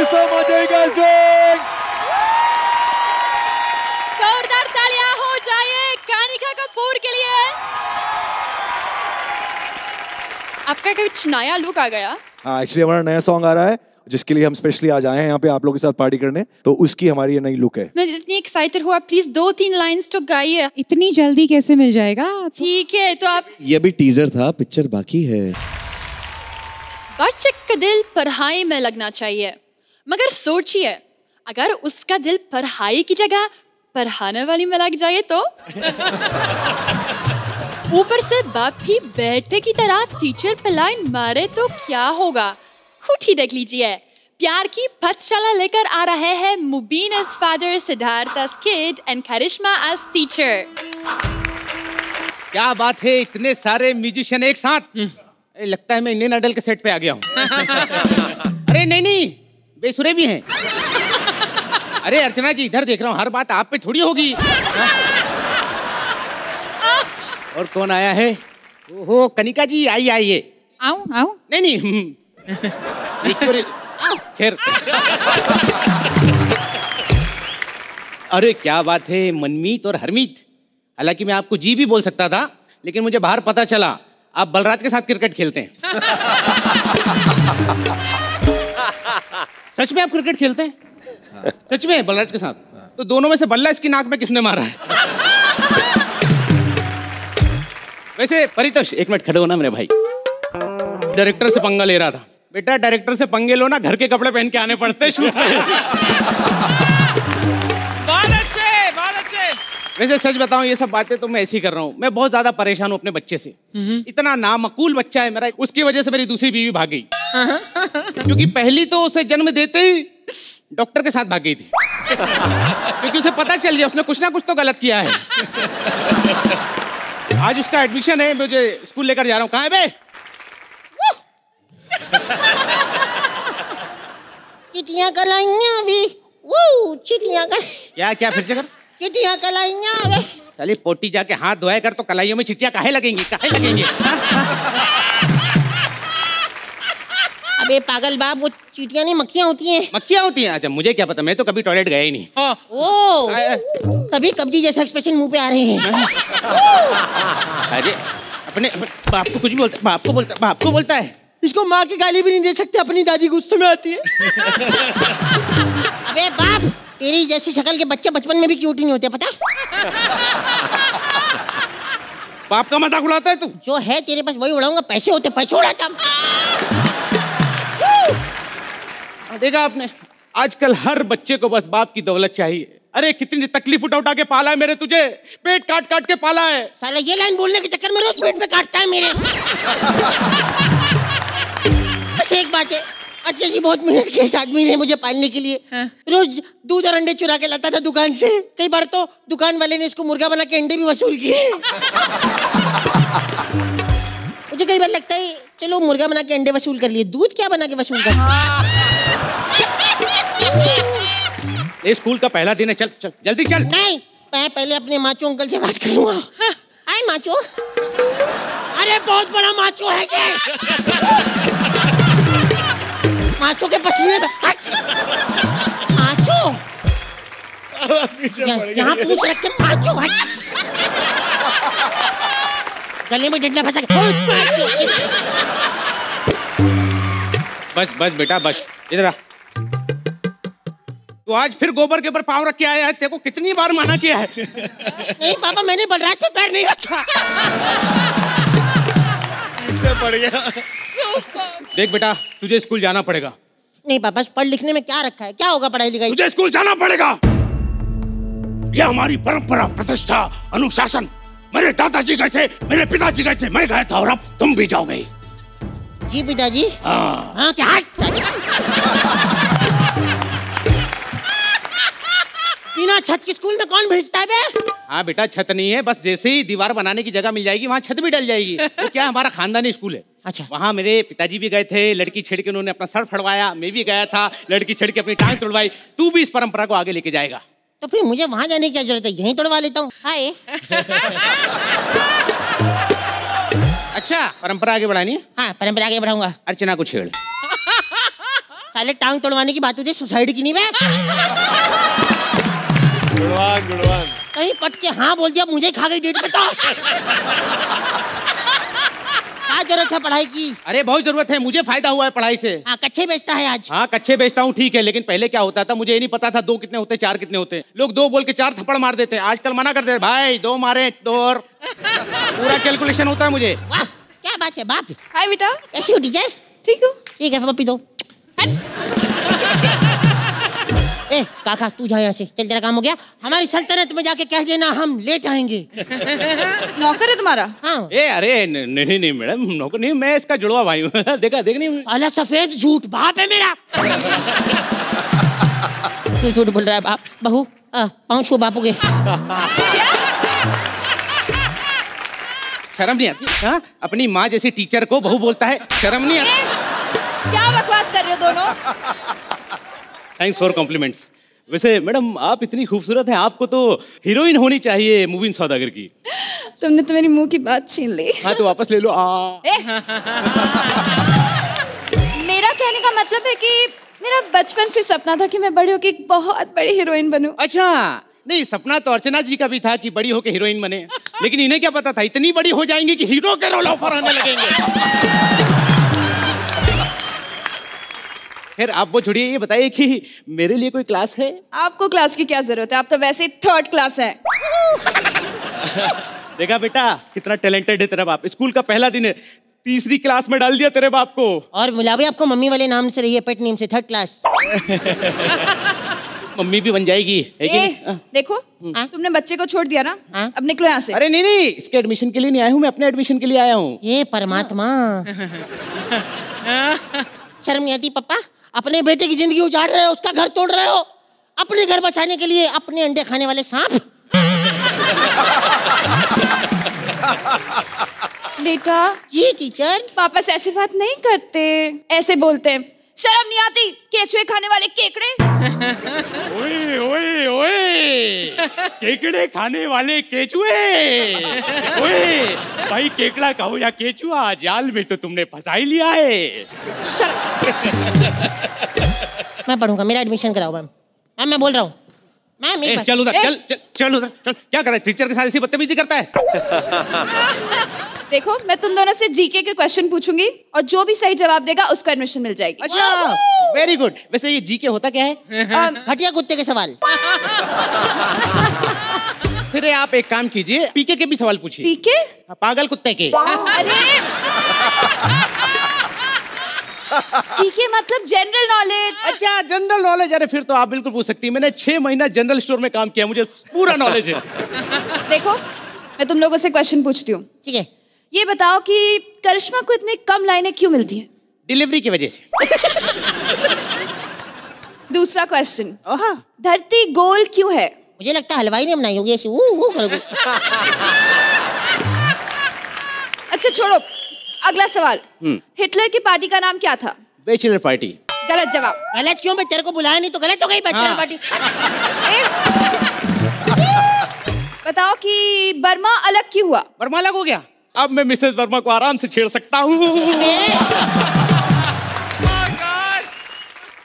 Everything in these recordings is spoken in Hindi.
you so much. How you guys doing? जोरदार तालियाँ हो जाए कानिका कपूर के लिए। आपका कुछ नया लुक आ गया? हाँ एक्चुअली हमारा नया सॉन्ग आ रहा है जिसके लिए हम स्पेशली आज आए हैं यहाँ पे आप लोगों के साथ पार्टी करने तो उसकी हमारी ये नई लुक है। मैं इतनी एक्साइटेड हुआ प्लीज़ दो तीन लाइंस तो गाइए। इतनी जल्दी कैसे मिल जाएगा? ठीक है तो आप ये भी टीजर था पिक्चर बाकी है। बच्चे का दिल पढ़ाई में लगना चाहिए। मगर सोचिए अगर उसका दिल पढ़ाई की जगह पढ़ाने वाली में लग जाए तो? ऊपर से बाप भी बैठे की तरह टीचर पे लाइन मारे तो क्या होगा? खुद ही देख लीजिए प्यार की पथशाला लेकर आ रहे हैं Mubeen as father Siddharth as kid and Karishma as teacher क्या बात है इतने सारे म्यूजिशियन एक साथ? लगता है मैं इंडियन आइडल के सेट पे आ गया हूँ। अरे नहीं नहीं बेसुरे भी हैं। अरे अर्चना जी इधर देख रहा हूँ हर बात आप पे थोड़ी होगी। और कौन आया है? ओहो कनिका जी आइए आइए। आऊँ आऊँ। नहीं नहीं हम्म। आ, खैर। अरे क्या बात है मनमीत और हरमीत। हालाँकि मैं आपको जी भी बोल सकता था लेकिन मुझे बाहर पता चला। आप बलराज के साथ क्रिकेट खेलते हैं। सच में आप क्रिकेट खेलते हैं? सच में बलराज के साथ? तो दोनों में से बल्ला इसकी नाक में किसने मारा है? वैसे, परितोष, एक मिनट खड़े होना मेरे भाई। डायरेक्टर से पंगा ले रहा था। बेटा डायरेक्टर से पंगे लो ना, घर के कपड़े पहन के आने पड़ते शूट पे वैसे सच बताऊँ ये सब बातें तो मैं ऐसी कर रहा हूँ। मैं बहुत ज़्यादा परेशान हूँ अपने बच्चे से। इतना नामकूल बच्चा है मेरा उसकी वजह से मेरी दूसरी बीवी भाग गई। क्योंकि पहली तो उसे जन्म देते ही डॉक्टर के साथ भाग गई थी। क्योंकि उसे पता चल गया उसने कुछ ना कुछ तो गलत किया है। आज उसका एडमिशन है मुझे स्कूल लेकर जा रहा हूँ। कहाँ है बे? चिटियाँ कलाइयाँ भी वो चिटियाँ का क्या क्या फिर से कर? चिटियाँ कलाइयाँ वे चलिए पोटी जाके हाथ धोया कर तो कलाइयों में चिट्टियाँ काहे लगेंगी काहे लगेंगी? अबे पागल बाप वो चीटियाँ नहीं मक्खियाँ होती हैं। मक्खियाँ होती हैं? अच्छा मुझे क्या पता? मैं तो कभी टॉयलेट गया ही नहीं। हाँ। ओ तभी कब्जी जैसा एक्सप्रेशन मुँह पे आ रहे हैं। अरे अपने, अपने बाप को कुछ भी बोलता बाप को बोलता बाप को बोलता है। इसको माँ की गाली भी नहीं दे सकते अपनी दादी गुस्से में आती है। अबे बाप तेरी जैसी शक्ल के बच्चे बचपन में भी क्यूट नहीं होते पता? बाप का मज़ाक उड़ाता है तू? जो है तेरे पास वही उड़ाऊँगा पैसे होते पैसे उड़ाता देखा आपने? आजकल हर बच्चे को बस बाप की दौलत चाहिए। अरे कितनी तकलीफ़ उठा उठा के पाला है मेरे तुझे। पेट काट काट के पाला है। साला ये लाइन बोलने के चक्कर में रोज पेट पे काटता है मेरे। बस एक बात है अच्छा जी बहुत मेहनत की इस आदमी ने मुझे पालने के लिए। हाँ। रोज दूध और अंडे चुरा के लाता था दुकान से। कई बार तो दुकान वाले ने इसको मुर्गा बना के अंडे भी वसूल किए। मुझे कई बार लगता है चलो मुर्गा बना के अंडे वसूल कर लिए। दूध क्या बना के वसूल कर? ये स्कूल का पहला दिन है चल चल जल्दी चल। नहीं मैं पहले अपने माचो अंकल से बात करूँगा हाय माचो। अरे बहुत बड़ा माचो है ये। माचो के पसीने पे! यहाँ पूछ रख के माचो गले में डंडा फंसा के बस बस बेटा बस। इधर आ। तू आज फिर गोबर के ऊपर पाँव रख के आया है। तेरे को कितनी बार मना किया है। नहीं पापा मैंने बलराज पे पैर नहीं रखा। पीछे पड़ गया। देख बेटा तुझे स्कूल जाना पड़ेगा। नहीं पापा पढ़ लिखने में क्या रखा है? क्या होगा पढ़ाई लिखाई? तुझे स्कूल जाना पड़ेगा। यह हमारी परंपरा प्रतिष्ठा अनुशासन। मेरे दादाजी गए थे मेरे पिताजी गए थे मैं गया था और अब तुम भी जाओगे। जी पिताजी? हाँ। हाँ क्या? बिना छत के स्कूल में कौन भेजता है बे? हाँ बेटा छत नहीं है बस जैसे ही दीवार बनाने की जगह मिल जाएगी वहाँ छत भी डल जाएगी। वो क्या हमारा खानदानी स्कूल है? अच्छा। वहाँ मेरे पिताजी भी गए थे लड़की छेड़ के उन्होंने अपना सर फड़वाया मैं भी गया था लड़की छेड़ के अपनी टांग तोड़वाई। तू भी इस परंपरा को आगे लेके जाएगा। तो फिर मुझे वहाँ जाने की क्या ज़रूरत है? यहीं तोड़वा लेता हूँ। हाय। अच्छा परंपरा आगे बढ़ानी है? परंपरा आगे बढ़ाऊँगा। अर्चना को छेड़। साले टांग तोड़वाने की बात होती है सुसाइड की नहीं मैं गुणवान गुणवान कहीं पट के हाँ बोल दिया मुझे खा गई डेट पे तो। क्या ज़रूरत है पढ़ाई की? अरे बहुत ज़रूरत है मुझे फ़ायदा हुआ है पढ़ाई से। हाँ कच्चे बेचता है आज। हाँ कच्चे बेचता हूँ ठीक है लेकिन पहले क्या होता था मुझे ये नहीं पता था दो कितने होते चार कितने होते। लोग दो बोल के चार थप्पड़ मार देते हैं आजकल मना करते हैं, भाई दो मारे दो और। पूरा कैलकुलेशन होता है मुझे। वाह क्या बात है बाप। हाय बेटा। कैसी हो टीचर ठीक हो। ठीक है पप्पी दो। ए काका तू जा यहाँ से। चल तेरा काम हो गया। हमारी सल्तनत में जाके कह देना हम ले जाएँगे। नौकर है तुम्हारा? हाँ। ए अरे नहीं नहीं मैडम नौकर नहीं मैं इसका जुड़वा भाई हूँ। देखा देख नहीं साला सफ़ेद झूठ बाप है मेरा। तू झूठ बोल रहा है बाप। बहू पाँव छू बापू के शर्म नहीं आती? हाँ? अपनी माँ जैसी टीचर को बहू बोलता है शर्म नहीं आती? क्या बकवास कर रहे हो दोनों? थैंक्स फॉर कॉम्प्लीमेंट्स वैसे मैडम आप इतनी खूबसूरत हैं आपको तो हीरोइन होनी चाहिए मूवी सौदागर की। तुमने तो मेरी मुँह की बात छीन ली। हाँ तो वापस ले लो। आ। मेरा कहने का मतलब है कि मेरा बचपन से सपना था कि मैं बड़ी होकर एक बहुत बड़ी हीरोइन बनूं। अच्छा नहीं सपना तो अर्चना जी का भी था कि बड़ी होकर हीरोइन बने। लेकिन इन्हें क्या पता था इतनी बड़ी हो जाएँगी कि हीरो के रोल ऑफ़र आने लगेंगे। फिर आप वो छोड़िए ये बताइए कि मेरे लिए कोई क्लास है? आपको क्लास की क्या ज़रूरत है? आप तो वैसे ही थर्ड क्लास हैं। देखा बेटा कितना टैलेंटेड है तेरा बाप। स्कूल का पहला दिन है तीसरी क्लास में डाल दिया तेरे बाप को। और बुला भी आपको मम्मी वाले नाम से रही है पेट नेम से थर्ड क्लास मम्मी भी बन जाएगी है कि ए? हाँ। देखो तुमने बच्चे को छोड़ दिया ना? हाँ? अब निकलो यहाँ से। अरे नहीं नहीं इसके एडमिशन के लिए नहीं आया हूँ मैं अपने एडमिशन के लिए आया हूँ। ये परमात्मा। शर्म नहीं आती पापा? अपने बेटे की ज़िंदगी उजाड़ रहे हो उसका घर तोड़ रहे हो। अपने घर बचाने के लिए अपने अंडे खाने वाले सांप। बेटा जी टीचर। पापा से ऐसी बात नहीं करते। ऐसे बोलते हैं। शर्म नहीं आती? केचुए खाने वाले केकड़े? ओए ओए ओए। केकड़े खाने वाले केचुए। ओए भाई केकड़ा कहो या केचुआ जाल में तो तुमने फंसा ही लिया है। मैं पढ़ूँगा मेरा एडमिशन कराओ मैम मैम मैं बोल रहा हूँ। मैम एक ए, चल उधर चल चल चल उधर चल। क्या कर रहा है? टीचर के साथ ऐसी बदतमीजी करता है? देखो मैं तुम दोनों से जीके के क्वेश्चन पूछूँगी और जो भी सही जवाब देगा उसको एडमिशन मिल जाएगी। अच्छा वेरी गुड वैसे ये जीके होता क्या है? घटिया कुत्ते के सवाल। फिर आप एक काम कीजिए पीके के भी सवाल पूछिए। पीके पागल कुत्ते के। अरे! जीके मतलब जनरल नॉलेज अच्छा जनरल नॉलेज अरे फिर तो आप बिल्कुल पूछ सकती हैं। मैंने छह महीना जनरल स्टोर में काम किया मुझे पूरा नॉलेज है। देखो मैं तुम लोगों से क्वेश्चन पूछती हूँ। ठीक है। ये बताओ कि करिश्मा को इतनी कम लाइनें क्यों मिलती हैं? डिलीवरी की वजह से। दूसरा क्वेश्चन धरती गोल क्यों है? मुझे लगता है हलवाई ने बनाई होगी ऐसे ऊ ऊ करोगे। अच्छा छोड़ो। अगला सवाल. हिटलर की पार्टी का नाम क्या था? बैचलर पार्टी गलत जवाब. गलत क्यों? मैं तेरे को बुलाया नहीं तो गलत हो गई बैचलर हाँ। पार्टी बताओ कि बर्मा अलग क्यों हुआ? बर्मा अलग हो गया। अब मैं मिसेस वर्मा को आराम से छेड़ सकता हूँ।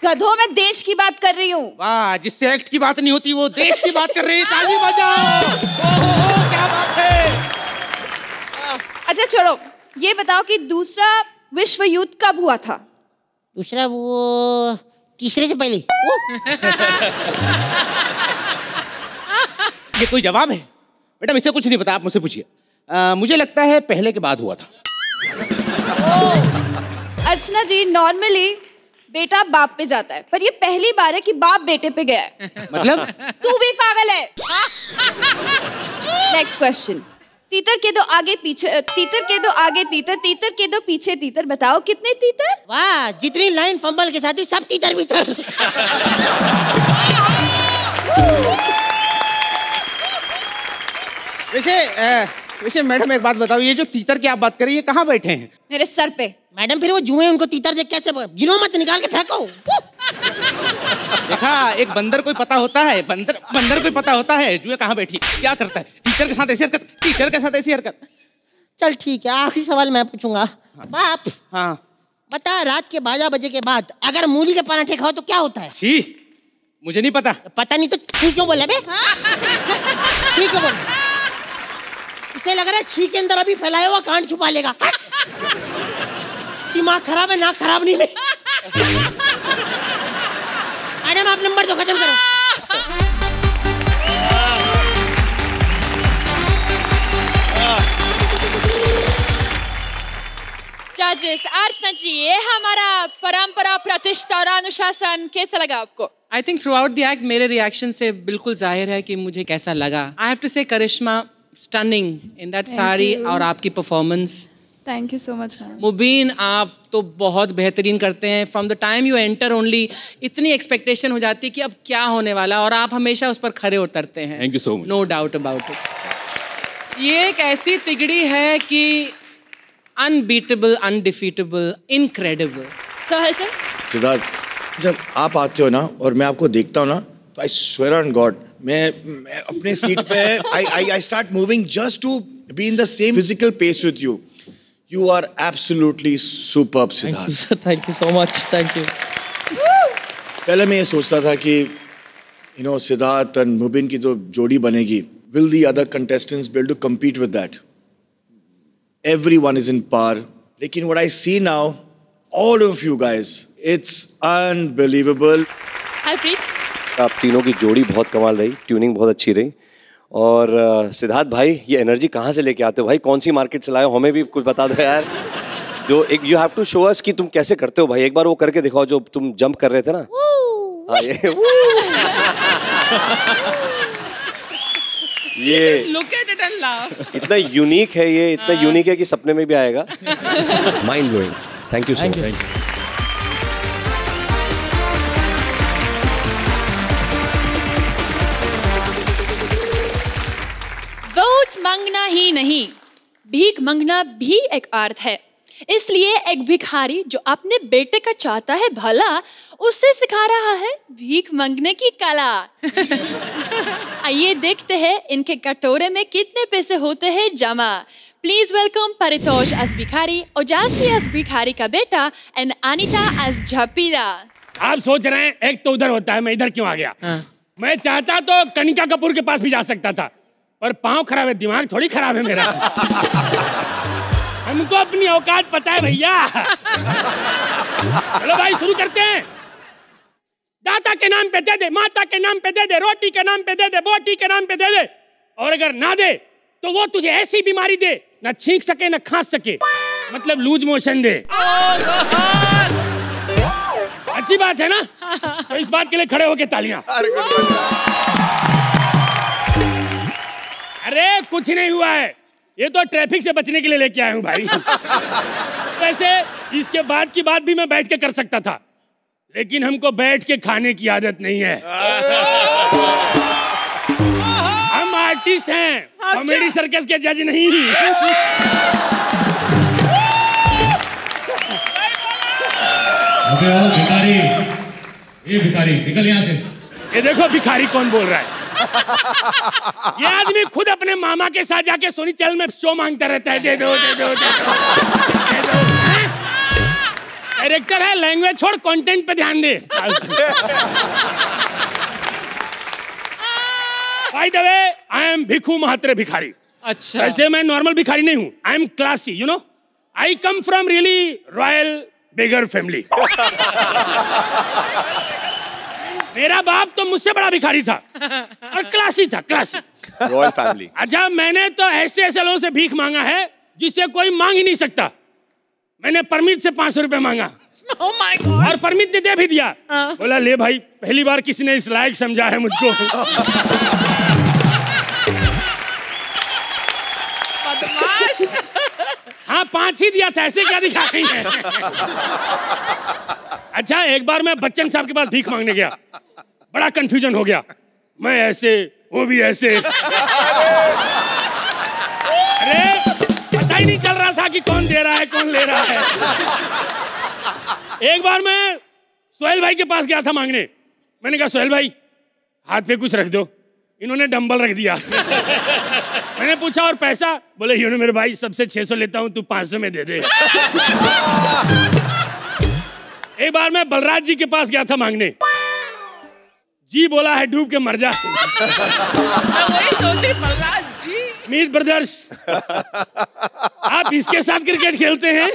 गधों में देश की बात कर रही हूँ। वाह जिससे एक्ट की बात नहीं होती वो देश की बात कर रही है ताली बजाओ। क्या बात है। अच्छा छोड़ो ये बताओ कि दूसरा विश्व युद्ध कब हुआ था? दूसरा वो तीसरे से पहले। ये कोई जवाब है? बेटा इसे कुछ नहीं पता आप मुझसे पूछिए। मुझे लगता है पहले के बाद हुआ था। अर्चना जी नॉर्मली बेटा बाप पे जाता है पर ये पहली बार है कि बाप बेटे पे गया है। मतलब? तू भी पागल है। नेक्स्ट क्वेश्चन तीतर के दो आगे पीछे तीतर के दो आगे तीतर तीतर के दो पीछे तीतर बताओ कितने तीतर? वाह जितनी लाइन फंबल के साथ सब तीतर भीतर वैसे वैसे मैडम एक बात बताओ ये जो तीतर की आप बात कर रही है कहाँ बैठे हैं? मेरे सर पे। मैडम फिर वो जुए उनको तीतर देख कैसे गिनो मत निकाल के फेंको। देखा एक बंदर कोई पता होता है बंदर बंदर कोई पता होता है जुए कहाँ बैठी क्या करता है? टीचर के साथ ऐसी हरकत टीचर के साथ ऐसी हरकत। चल ठीक है आखिरी सवाल मैं पूछूँगा। बाप! हाँ। बता रात के बारह बजे के बाद अगर मूली के पराठे खाओ तो क्या होता है? छी मुझे नहीं पता। पता नहीं तो छी क्यों बोला बे? छी क्यों बोला? इसे लग रहा है छी के अंदर अभी फैलाया हुआ कांड छुपा लेगा। दिमाग खराब है नाक खराब नहीं है। मैडम आप नंबर दो खत्म करो। जजेस अर्चना जी ये हमारा परंपरा प्रतिष्ठा और अनुशासन कैसा लगा आपको? I think throughout the act मेरे रिएक्शन से बिल्कुल ज़ाहिर है कि मुझे कैसा लगा। I have to say Karishma stunning in that sari और आपकी performance thank you so much Mubeen आप तो बहुत बेहतरीन करते हैं from the time you enter only इतनी एक्सपेक्टेशन हो जाती है कि अब क्या होने वाला और आप हमेशा उस पर खड़े उतरते हैं Thank you so much. No doubt about it ये एक ऐसी तिगड़ी है कि unbeatable undefeatable incredible sir Siddharth जब आप आते हो ना और मैं आपको देखता हूँ ना तो आई स्वेयर ऑन गॉड मैं, मैं अपने सीट पे I I I start moving just to be in the same physical pace with you you are absolutely superb Siddharth sir thank you so much thank you पहले मैं ये सोचता था कि you know Siddharth and Mubin की जो जोड़ी बनेगी। Will the other contestants be to compete with that? Everyone is in par लेकिन what I see now all of you guys it's unbelievable. Harpreet आप तीनों की जोड़ी बहुत कमाल रही ट्यूनिंग बहुत अच्छी रही। और सिद्धार्थ भाई ये एनर्जी कहाँ से लेके आते हो भाई? कौन सी मार्केट से लाए हो? हमें भी कुछ बता दो यार। जो एक you have to show us कि तुम कैसे करते हो भाई। एक बार वो करके दिखाओ जो तुम जंप कर रहे थे ना। हाँ ये ये look at it and laugh इतना यूनिक है ये इतना यूनिक है कि सपने में भी आएगा। Mind blowing thank you so much vote मांगना ही नहीं। भीख मांगना भी एक अर्थ है। इसलिए एक भिखारी जो अपने बेटे का चाहता है भला उससे सिखा रहा है भीख मांगने की कला। आइए देखते हैं इनके कटोरे में कितने पैसे होते हैं जमा। प्लीज़ वेलकम परितोष एज भिखारी ओजासवी एज भिखारी का बेटा एंड अनिता एज झपीरा। आप सोच रहे हैं एक तो उधर होता है मैं इधर क्यों आ गया? हाँ। मैं चाहता तो कनिका कपूर के पास भी जा सकता था। पर पाँव खराब है दिमाग थोड़ी खराब है मेरा। हमको अपनी औकात पता है भैया। चलो भाई शुरू करते हैं। दाता के नाम पे दे दे माता के नाम पे दे दे रोटी के नाम पे दे दे बोटी के नाम पे दे दे। और अगर ना दे तो वो तुझे ऐसी बीमारी दे ना छींक सके ना खांस सके। मतलब लूज मोशन दे। अच्छी बात है ना? तो इस बात के लिए खड़े होके तालियाँ। अरे कुछ नहीं हुआ है। ये तो ट्रैफ़िक से बचने के लिए लेके आया हूँ भाई। वैसे इसके बाद की बात भी मैं बैठ के कर सकता था। लेकिन हमको बैठ के खाने की आदत नहीं है। हम आर्टिस्ट हैं। कॉमेडी सर्कस के जज नहीं। भिखारी। ये भिखारी निकल यहाँ से। ये देखो भिखारी कौन बोल रहा है? ये आदमी खुद अपने मामा के साथ जाके सोनी चैनल में शो माँगता रहता है। दे दो दे दो दे दो? डायरेक्टर है? लैंग्वेज छोड़ कंटेंट पे ध्यान दे। By the way I am Bhikhu Mhatre भिखारी। अच्छा। वैसे मैं नॉर्मल भिखारी नहीं हूँ। I am classy you know I come from really royal beggar family मेरा बाप तो मुझसे बड़ा भिखारी था और क्लासी था क्लासी। रॉयल फैमिली अच्छा मैंने तो ऐसे ऐसे लोगों से भीख मांगा है जिसे कोई मांग ही नहीं सकता। मैंने परमित से पाँच सौ रुपए मांगा। Oh my God. और परमित ने दे भी दिया। बोला ले भाई पहली बार किसी ने इस लायक समझा है मुझको। बदमाश। हाँ पाँच ही दिया था ऐसे क्या दिखा रही है? अच्छा एक बार मैं बच्चन साहब के पास भीख मांगने गया। बड़ा कंफ्यूजन हो गया। मैं ऐसे वो भी ऐसे। अरे पता ही नहीं चल रहा था कि कौन दे रहा है कौन ले रहा है। एक बार मैं सोहेल भाई के पास गया था मांगने। मैंने कहा सोहेल भाई हाथ पे कुछ रख दो। इन्होंने डंबल रख दिया। मैंने पूछा और पैसा? बोले यूनो मेरे भाई सबसे 600 लेता हूँ तू 500 में दे दे। एक बार मैं बलराज जी के पास गया था मांगने। जी बोला है डूब के मर जा। वही सोचे बलराज जी। मीत ब्रदर्स आप इसके साथ क्रिकेट खेलते हैं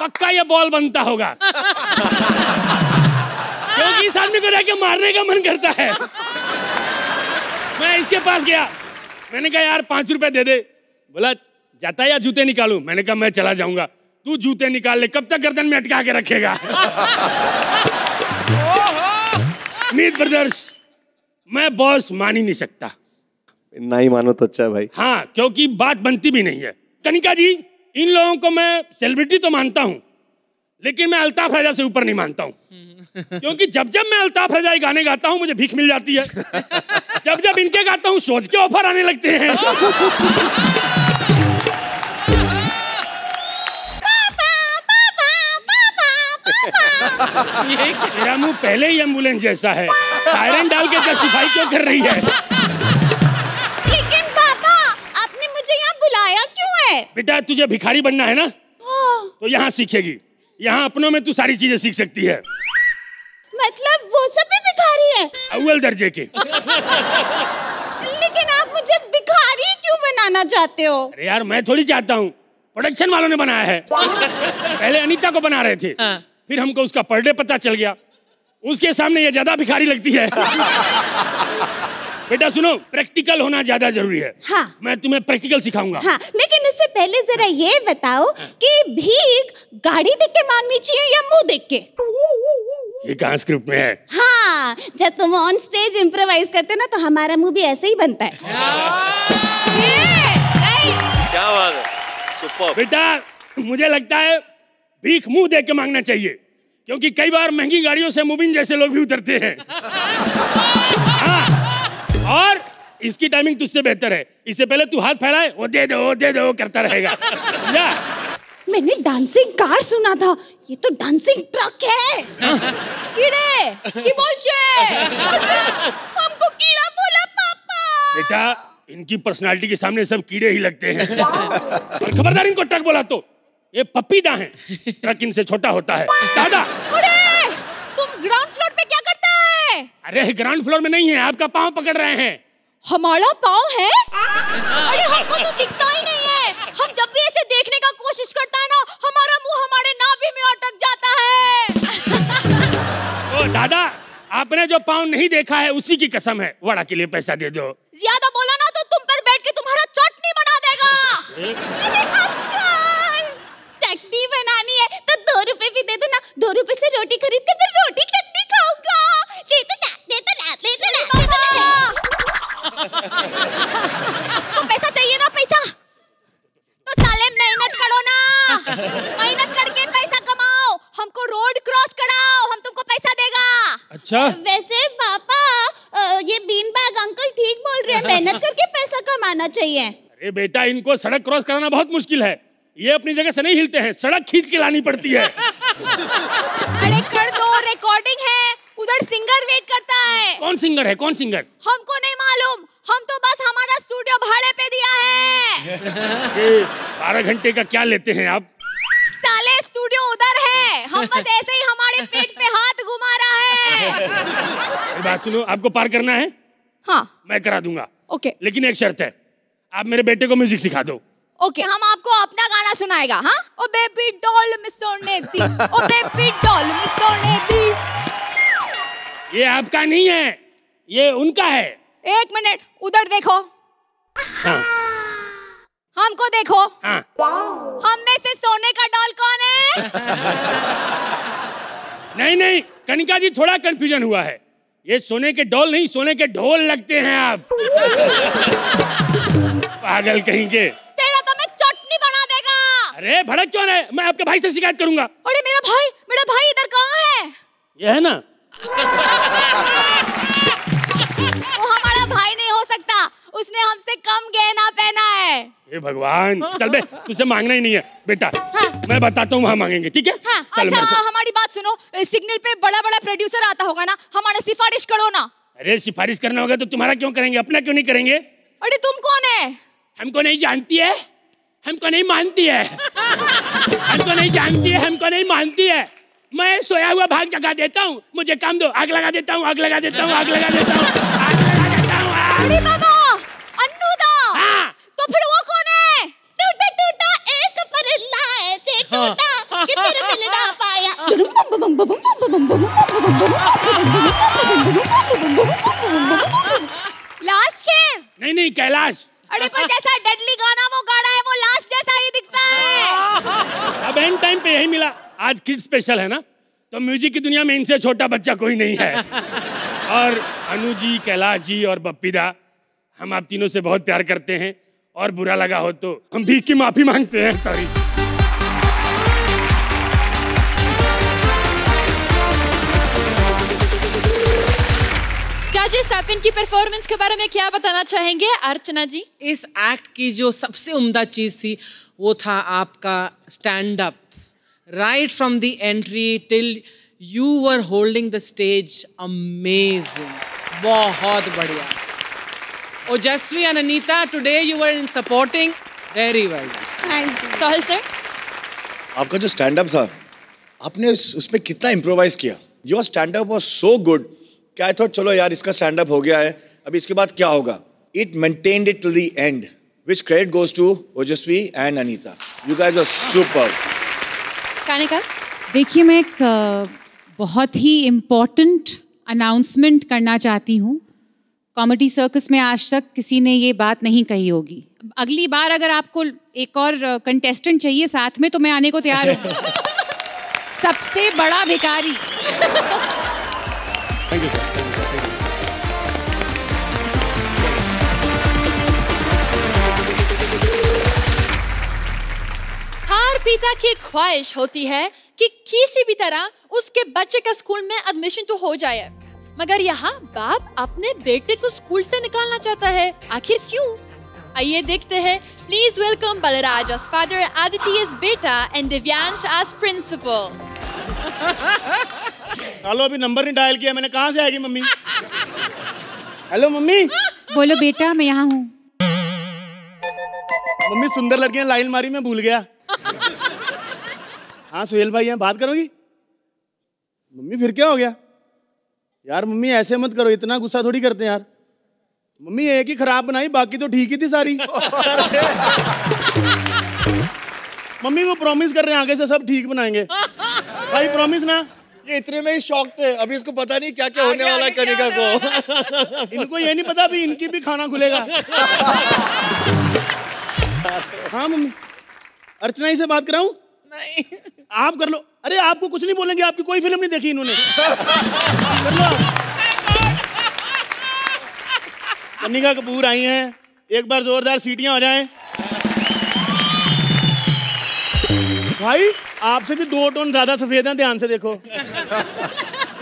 पक्का ये बॉल बनता होगा। क्योंकि इस आदमी को देख के मारने का मन करता है। मैं इसके पास गया। मैंने कहा यार पाँच रुपए दे दे। बोला जाता है या जूते निकालू? मैंने कहा मैं चला जाऊँगा। तू जूते निकाल ले कब तक गर्दन में अटका के रखेगा? मीत ब्रदर्स मैं बॉस मान ही नहीं सकता। ना ही मानो तो अच्छा है भाई। हाँ क्योंकि बात बनती भी नहीं है। कनिका जी इन लोगों को मैं सेलिब्रिटी तो मानता हूँ लेकिन मैं अल्ताफ राजा से ऊपर नहीं मानता हूँ। क्योंकि जब जब मैं अल्ताफ राजा गाने गाता हूँ मुझे भीख मिल जाती है। जब जब इनके गाता हूँ सोच के ऑफ़र आने लगते हैं। मेरा मुँह पहले ही एंबुलेंस जैसा है। सायरन डाल के जस्टिफाई क्यों कर रही है? लेकिन पापा आपने मुझे यहाँ बुलाया क्यों है? बेटा तुझे भिखारी बनना है ना? तो यहाँ सीखेगी। यहाँ अपनों में तू सारी चीज़ें सीख सकती है। मतलब वो सब भी भिखारी है? अव्वल दर्जे के। लेकिन आप मुझे भिखारी क्यों बनाना चाहते हो? अरे यार मैं थोड़ी चाहता हूँ। प्रोडक्शन वालों ने बनाया है। पहले अनीता को बना रहे थे। फिर हमको उसका पर डे पता चल गया। उसके सामने ये ज़्यादा भिखारी लगती है। बेटा सुनो प्रैक्टिकल होना ज़्यादा ज़रूरी है। हाँ। मैं तुम्हें प्रैक्टिकल सिखाऊँगा। हाँ लेकिन इससे पहले जरा ये बताओ कि भीख गाड़ी देख के मांगनी चाहिए या मुँह देख के? ये कहाँ स्क्रिप्ट में है? हाँ जब तुम ऑन स्टेज इम्प्रोवाइज करते ना तो हमारा मुँह भी ऐसे ही बनता है। क्या बात है? बेटा मुझे लगता है भीख मुँह देख के मांगना चाहिए। क्योंकि कई बार महँगी गाड़ियों से मुबिन जैसे लोग भी उतरते हैं। हाँ और इसकी टाइमिंग तुझसे बेहतर है। इससे पहले तू हाथ फैलाए वो दे दो वो दे दो वो करता रहेगा। समझा? मैंने डांसिंग कार सुना था। ये तो डांसिंग ट्रक है। कीड़े की हमको कीड़ा बोला पापा। बेटा इनकी पर्सनालिटी के सामने सब कीड़े ही लगते हैं। और खबरदार इनको ट्रक बोला तो? ये पपीदा है। ट्रक इनसे छोटा होता है। दादा। अरे तुम ग्राउंड फ्लोर पे क्या करता है? अरे ग्राउंड फ्लोर में नहीं है। आपका पाँव पकड़ रहे हैं। हमारा पाँव है? अरे हमको तो दिखता ही नहीं है। हम जब भी ऐसे देखने का कोशिश करता है ना हमारा मुँह हमारे नाभि में अटक जाता है। ओ दादा आपने जो पाँव नहीं देखा है उसी की कसम है। वड़ा के लिए पैसा दे दो। ज़्यादा बोला ना तो तुम पर बैठ के तुम्हारा चटनी बना देगा अरे अंकल चटनी बनानी है तो दो रुपए भी दे रुपए से रोटी खरीद के फिर रोटी चटनी खाऊँगा। ले तो ना ले तो ना ले तो ना ले तो ना तो पैसा चाहिए ना पैसा। तो साले मेहनत करो ना। मेहनत करके पैसा कमाओ। हमको रोड क्रॉस कराओ हम तुमको पैसा देगा। अच्छा। वैसे पापा ये बीन बैग अंकल ठीक बोल रहे हैं मेहनत करके पैसा कमाना चाहिए। अरे बेटा इनको सड़क क्रॉस कराना बहुत मुश्किल है। ये अपनी जगह से नहीं हिलते हैं सड़क खींच के लानी पड़ती है। अरे कर दो रिकॉर्डिंग है। उधर सिंगर वेट करता है। कौन सिंगर है? कौन सिंगर हमको नहीं मालूम। हम तो बस हमारा स्टूडियो भाड़े पे दिया है। बारह घंटे का क्या लेते हैं आप? साले स्टूडियो उधर है। हम बस ऐसे ही हमारे पेट पे हाथ घुमा रहा है। बात सुनो आपको पार करना है? हाँ। मैं करा दूँगा। ओके। लेकिन एक शर्त है। आप मेरे बेटे को म्यूज़िक सिखा दो। ओके हम आपको अपना गाना सुनाएगा हाँ? ओ बेबी डॉल में सोने दी ओ बेबी डॉल में सोने दी ये आपका नहीं है ये उनका है। एक मिनट उधर देखो। हाँ। हमको देखो। हाँ। हम में से सोने का डॉल कौन है? नहीं नहीं कनिका जी थोड़ा कंफ्यूजन हुआ है। ये सोने के डॉल नहीं सोने के ढोल लगते हैं आप। पागल कहीं के। अरे भड़क क्यों है मैं आपके भाई से शिकायत करूँगा। अरे मेरा भाई मेरा भाई इधर कहाँ है? ये है ना? वो हमारा भाई नहीं हो सकता। उसने हमसे कम गहना पहना है। हे भगवान चल बे तुझसे मांगना ही नहीं है। बेटा हाँ। मैं बताता हूँ वहाँ मांगेंगे ठीक है? हाँ, अच्छा साथ। हमारी बात सुनो। सिग्नल पे बड़ा बड़ा प्रोड्यूसर आता होगा ना हमारा सिफारिश करो ना। अरे सिफारिश करना होगा तो तुम्हारा क्यों करेंगे? अपना क्यों नहीं करेंगे? अरे तुम कौन है? हमको नहीं जानती है। हमको नहीं मानती है। हमको नहीं जानती है हमको नहीं मानती है। मैं सोया हुआ भाग जगा देता हूँ। मुझे काम दो। आग लगा देता हूँ आग लगा देता हूँ आग लगा देता हूँ। आग लगा देता हूँ अरे बाबा अन्नू हाँ। तो फिर वो कौन है टूटा टूटा एक परिल्ला ऐसे टूटा कि फिर मिल ना पाया। लास्ट खेल नहीं नहीं कैलाश। पर जैसा डेडली गाना वो गाना है वो लास्ट जैसा ही दिखता है। अब एंड टाइम पे यही मिला। आज किड स्पेशल है ना? तो म्यूज़िक की दुनिया में इनसे छोटा बच्चा कोई नहीं है। और अनु जी कैलाश जी और बप्पीदा हम आप तीनों से बहुत प्यार करते हैं। और बुरा लगा हो तो हम भीख की माफ़ी मांगते हैं सॉरी जजेस आप इनकी परफॉर्मेंस के बारे में क्या बताना चाहेंगे? अर्चना जी? इस एक्ट की जो सबसे उम्दा चीज़ थी वो था आपका stand up right from the entry till you were holding the stage amazing बहुत बढ़िया। Ojaswi and Anita today you were in supporting very well Sohail sir आपका जो स्टैंड अप था आपने उस, उसमें कितना इम्प्रोवाइज किया? Your stand up was so good क्या आई थॉट चलो यार इसका स्टैंड अप हो गया है। अभी इसके बाद क्या होगा? It maintained it till the end which credit goes to Ojaswi and Anita you guys are super Kanika देखिए मैं एक बहुत ही इम्पोर्टेंट अनाउंसमेंट करना चाहती हूँ। कॉमेडी सर्कस में आज तक किसी ने ये बात नहीं कही होगी। अगली बार अगर आपको एक और कंटेस्टेंट चाहिए साथ में तो मैं आने को तैयार हूँ। सबसे बड़ा भिखारी थैंक यू सर हर पिता की ख्वाहिश होती है कि किसी भी तरह उसके बच्चे का स्कूल में एडमिशन तो हो जाए। मगर यहाँ बाप अपने बेटे को स्कूल से निकालना चाहता है। आखिर क्यों? आइए देखते हैं। Please welcome Balraj father Aditi as बेटा एंड दिव्यांश प्रिंसिपल हेलो अभी नंबर नहीं डायल किया मैंने कहाँ से आएगी मम्मी? Hello mummy? बोलो बेटा मैं यहाँ हूँ। मम्मी सुंदर लड़कियाँ लाइन मारी मैं भूल गया। हाँ सुहेल भाई यहाँ बात करोगी? मम्मी फिर क्या हो गया? यार मम्मी ऐसे मत करो इतना गुस्सा थोड़ी करते हैं यार। मम्मी एक ही खराब बनाई बाकी तो ठीक ही थी सारी। मम्मी वो प्रॉमिस कर रहे हैं आगे से सब ठीक बनाएँगे। भाई प्रॉमिस ना। ये इतने में ही शौक थे। अभी इसको पता नहीं क्या क्या होने वाला है कनिका को। इनको ये नहीं पता अभी इनकी भी खाना खुलेगा। हाँ मम्मी। अर्चना ही से बात कराऊं? नहीं। आप कर लो। अरे आपको कुछ नहीं बोलेंगे आपकी कोई फ़िल्म नहीं देखी इन्होंने। कर लो कनिका कपूर आई हैं। एक बार जोरदार सीटियाँ हो जाएँ भाई आपसे भी दो टोन ज़्यादा सफ़ेद हैं ध्यान से देखो।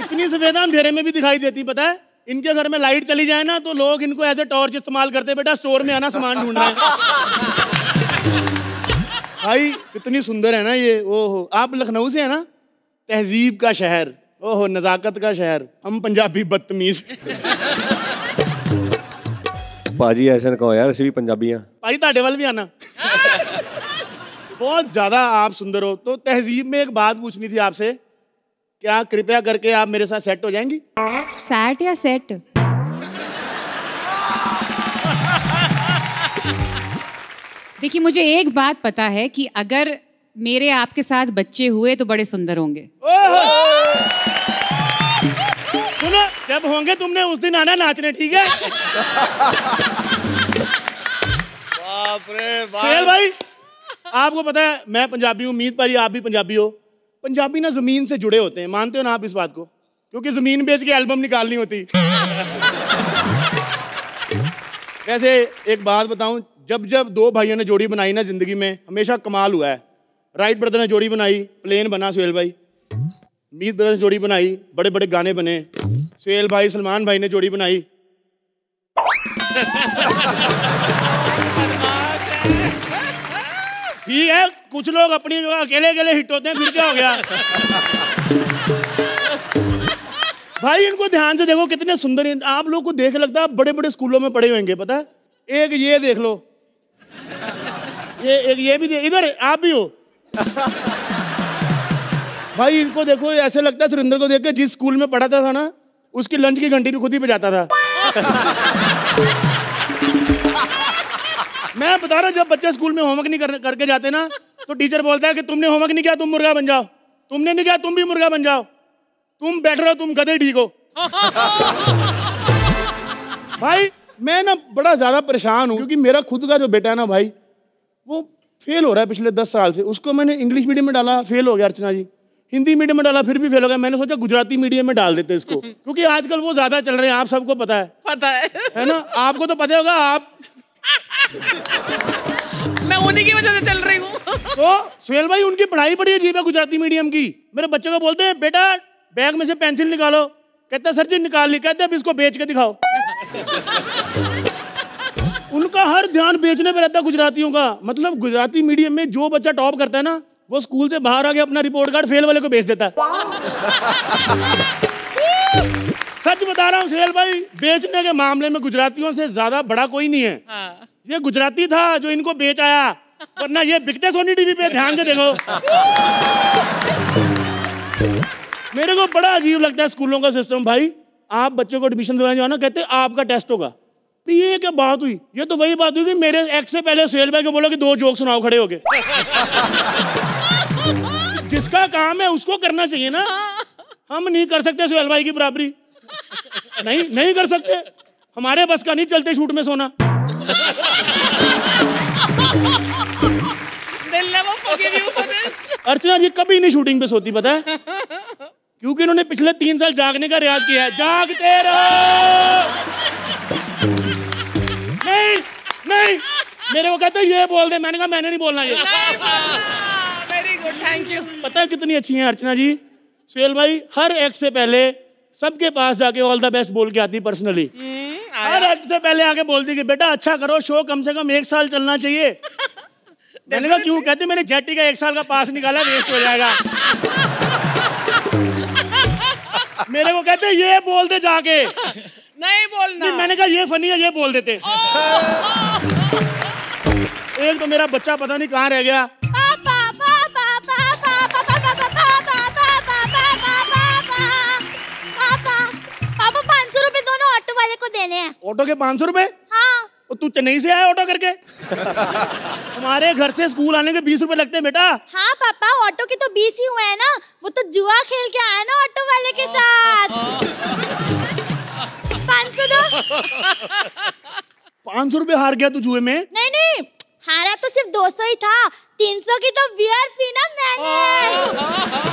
इतनी सफ़ेद अंधेरे में भी दिखाई देती पता है? इनके घर में लाइट चली जाए ना तो लोग इनको एज ए टॉर्च इस्तेमाल करते बेटा स्टोर में आना सामान ढूंढना भाई इतनी सुंदर है ना ये ओहो। आप लखनऊ से है ना? तहजीब का शहर ओहो नज़ाकत का शहर हम पंजाबी बदतमीज। भाजी ऐसा ना कहो यार भी पंजाबी हैं। भाई ताडे वाल भी आना। बहुत ज़्यादा आप सुंदर हो। तो तहजीब में एक बात पूछनी थी आपसे। क्या कृपया करके आप मेरे साथ सेट हो जाएँगी? सैट या सेट देखिए मुझे एक बात पता है कि अगर मेरे आपके साथ बच्चे हुए तो बड़े सुंदर होंगे। सुनो जब होंगे तुमने उस दिन आना नाचने ठीक है? बाप रे सुहेल भाई आपको पता है, मैं पंजाबी हूँ उम्मीद पर, आप भी पंजाबी हो। पंजाबी ना ज़मीन से जुड़े होते हैं, मानते हो ना आप इस बात को? क्योंकि ज़मीन बेच के एल्बम निकालनी होती। वैसे एक बात बताऊँ, जब जब दो भाइयों ने जोड़ी बनाई ना ज़िंदगी में, हमेशा कमाल हुआ है। राइट ब्रदर ने जोड़ी बनाई प्लेन बना सुहेल भाई। मीत ब्रदर ने जोड़ी बनाई बड़े बड़े गाने बने। सुहेल भाई, सलमान भाई ने जोड़ी बनाई। ठीक है, कुछ लोग अपनी जगह अकेले अकेले हिट होते हैं, फिर क्या हो गया? भाई, इनको ध्यान से देखो, कितने सुंदर हैं। आप लोग को देख लगता है बड़े बड़े स्कूलों में पढ़े होंगे, पता है? एक ये देख लो। ये, एक ये भी इधर, आप भी हो। भाई, इनको देखो, ऐसे लगता है सुरेंद्र को देख के, जिस स्कूल में पढ़ाता था ना, उसकी लंच की घंटी भी खुद ही बजाता था। मैं बता रहा हूँ जब बच्चे स्कूल में होमवर्क नहीं कर, करके जाते ना तो टीचर बोलता है कि तुमने होमवर्क नहीं किया तुम मुर्गा बन जाओ। तुमने नहीं किया तुम भी मुर्गा बन जाओ। तुम बैठ रहे हो तुम गधे ठीक हो। भाई मैं ना बड़ा ज़्यादा परेशान हूँ क्योंकि मेरा खुद का जो बेटा है ना भाई वो फेल हो रहा है पिछले दस साल से। उसको मैंने इंग्लिश मीडियम में डाला फेल हो गया अर्चना जी। हिंदी मीडियम में डाला फिर भी फेल हो गया। मैंने सोचा गुजराती मीडियम में डाल देते इसको। क्योंकि आजकल वो ज़्यादा चल रहे हैं आप सबको पता है। पता है। है ना? आपको तो पता होगा आप मैं उन्हीं की वजह से चल रही हूँ। तो सुहेल भाई उनकी पढ़ाई बड़ी अजीब है गुजराती मीडियम की। मेरे बच्चों को बोलते हैं बेटा बैग में से पेंसिल निकालो। कहते सर जी निकाल ली। कहते अब इसको बेच के दिखाओ। उनका हर ध्यान बेचने पे रहता है गुजरातियों का। मतलब गुजराती मीडियम में जो बच्चा टॉप करता है ना वो स्कूल से बाहर आके अपना रिपोर्ट कार्ड फेल वाले को बेच देता है। सच बता रहा हूँ सुहेल भाई बेचने के मामले में गुजरातियों से ज़्यादा बड़ा कोई नहीं है। ये गुजराती था जो इनको बेच आया वरना ये बिकते सोनी टीवी पे ध्यान से देखो। मेरे को बड़ा अजीब लगता है स्कूलों का सिस्टम भाई। आप बच्चों को एडमिशन दिलाने जाओ ना कहते आपका टेस्ट होगा। तो ये क्या बात हुई? ये तो वही बात हुई कि मेरे एक्स से पहले सुहेल भाई को बोलो कि दो जोक सुनाओ खड़े होके। जिसका काम है उसको करना चाहिए ना। हम नहीं कर सकते सुहेल भाई की बराबरी। नहीं नहीं कर सकते। हमारे बस का नहीं चलते शूट में सोना. अर्चना जी कभी नहीं शूटिंग पे सोती पता है? क्योंकि इन्होंने पिछले तीन साल जागने का रियाज किया है। जागते रहो। नहीं नहीं मेरे को कहते ये बोल दे। मैंने कहा मैंने नहीं बोलना ये। वेरी गुड थैंक यू पता है कितनी अच्छी है अर्चना जी? सुहेल भाई हर एक से पहले सबके पास जाके ऑल द बेस्ट बोल के आती पर्सनली हर एक से पहले आके बोलती कि बेटा अच्छा करो शो कम से कम एक साल चलना चाहिए। मैंने कहा क्यों? कहते मैंने जेटी का एक साल का पास निकाला वेस्ट हो जाएगा। मेरे को कहते ये बोल दे जाके। नहीं बोलना। नहीं मैंने कहा ये फनी है ये बोल देते। एक तो मेरा बच्चा पता नहीं कहाँ रह गया। ऑटो के पाँच सौ रुपए? हाँ। और तू चेन्नई से आया ऑटो करके? हमारे घर से स्कूल आने के बीस रुपए लगते हैं बेटा। हाँ पापा ऑटो के तो बीस ही हुए हैं ना। वो तो जुआ खेल के आया ना ऑटो वाले के साथ। पाँच सौ दो। पाँच सौ रुपए हार गया तू जुए में? नहीं नहीं हारा तो सिर्फ़ दो सौ ही था। तीन सौ की तो बियर पी ना मैंने।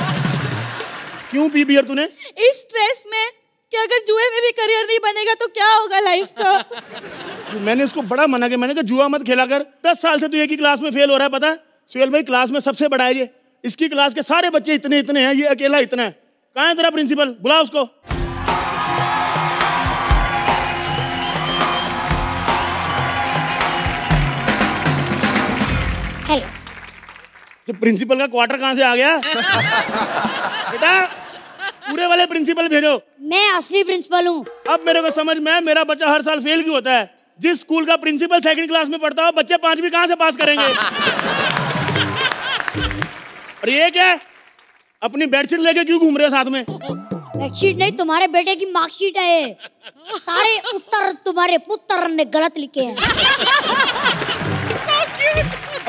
क्यों पी बियर तूने? इस स्ट्रेस में। कि अगर जुए में भी करियर नहीं बनेगा तो क्या होगा लाइफ का? मैंने उसको बड़ा मना किया। मैंने कहा जुआ मत खेला कर। दस साल से तू एक ही क्लास में फेल हो रहा है पता है? सुहेल भाई क्लास में सबसे बड़ा है ये। इसकी क्लास के सारे बच्चे इतने इतने हैं ये अकेला इतना है। कहाँ है तेरा प्रिंसिपल बुला उसको। हेलो प्रिंसिपल का क्वार्टर कहाँ से आ गया? बेटा पूरे वाले प्रिंसिपल भेजो। मैं असली प्रिंसिपल हूँ। अब मेरे को समझ में मेरा बच्चा हर साल फेल क्यों होता है? जिस स्कूल का प्रिंसिपल सेकंड क्लास में पढ़ता हो बच्चे पांचवी कहाँ से पास करेंगे? और ये क्या अपनी बेडशीट लेके क्यों घूम रहे हो साथ में? बेडशीट नहीं तुम्हारे बेटे की मार्कशीट है सारे उत्तर तुम्हारे पुत्र ने गलत लिखे हैं।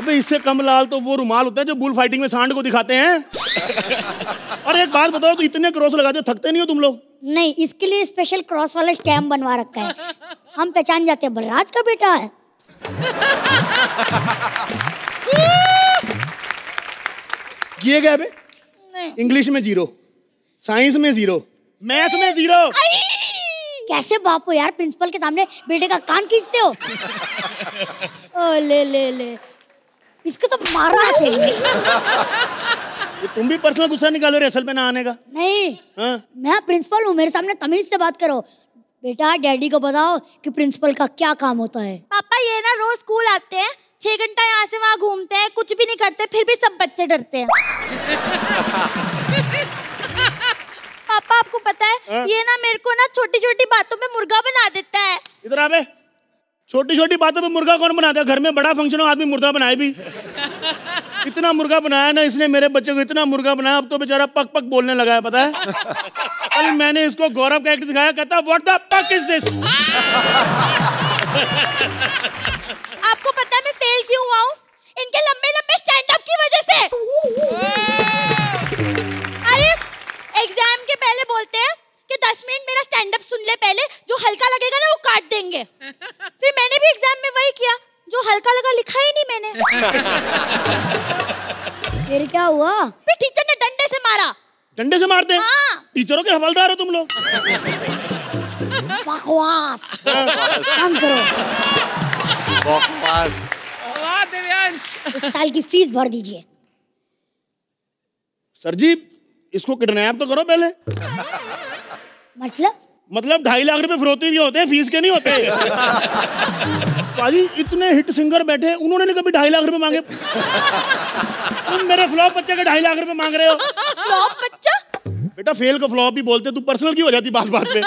अबे इससे कम लाल तो वो रुमाल होता है जो बुल फाइटिंग में सांड को दिखाते हैं। और एक बात बताओ तो इतने क्रॉस लगाते हो थकते नहीं हो तुम लोग? नहीं इसके लिए स्पेशल क्रॉस वाला स्टैम्प बनवा रखा है। हम पहचान जाते हैं बलराज का बेटा है। किए गए बे? इंग्लिश में ज़ीरो साइंस में ज़ीरो मैथ्स में ज़ीरो कैसे बाप हो यार प्रिंसिपल के सामने बेटे का कान खींचते हो? ओ ले ले ले। इसको तो मारना चाहिए। ये तुम भी पर्सनल गुस्सा निकालो रेसल पे ना आने का। नहीं हाँ? मैं प्रिंसिपल हूँ मेरे सामने तमीज से बात करो। बेटा डैडी को बताओ कि प्रिंसिपल का क्या काम होता है। पापा ये ना रोज स्कूल आते हैं छह घंटा यहाँ से वहाँ घूमते हैं कुछ भी नहीं करते फिर भी सब बच्चे डरते हैं। पापा आपको पता है हाँ? ये ना मेरे को ना छोटी छोटी बातों में मुर्गा बना देता है। इधर आ बे। छोटी छोटी बातों पे मुर्गा कौन बनाता है? घर में बड़ा फ़ंक्शन हो आदमी मुर्गा बनाए भी। इतना मुर्गा बनाया ना इसने मेरे बच्चे को इतना मुर्गा बनाया अब तो बेचारा पक पक बोलने लगा है पता है? कल मैंने इसको गौरव का एक्ट दिखाया कहता what the puck is this आपको पता है मैं फेल क्यों हुआ हूँ? इनके लंबे लंबे स्टैंड अप की वजह से। अरे एग्ज़ाम के पहले बोलते हैं कि 10 मिनट मेरा स्टैंड अप सुन ले पहले जो हल्का लगेगा ना वो काट देंगे। फिर मैंने भी एग्ज़ाम में वही किया जो हल्का लगा लिखा ही नहीं मैंने। फिर क्या हुआ? फिर टीचर ने डंडे से मारा। डंडे से मारते? हाँ। टीचरों के हवलदार हो तुम लोग। बकवास। काम करो। वाह दिव्यांश। इस साल की फ़ीस भर दीजिए। सर जी इसको किडनैप तो करो पहले। मतलब? मतलब ढाई लाख रुपए फिरौती भी होते हैं फ़ीस के नहीं होते। पाजी इतने हिट सिंगर बैठे हैं, उन्होंने नहीं कभी ढाई लाख रुपए मांगे? तुम मेरे फ्लॉप बच्चे के ढाई लाख रुपए मांग रहे हो। फ्लॉप बच्चा? बेटा फेल को फ्लॉप ही बोलते तू पर्सनल क्यों हो जाती बात बात पे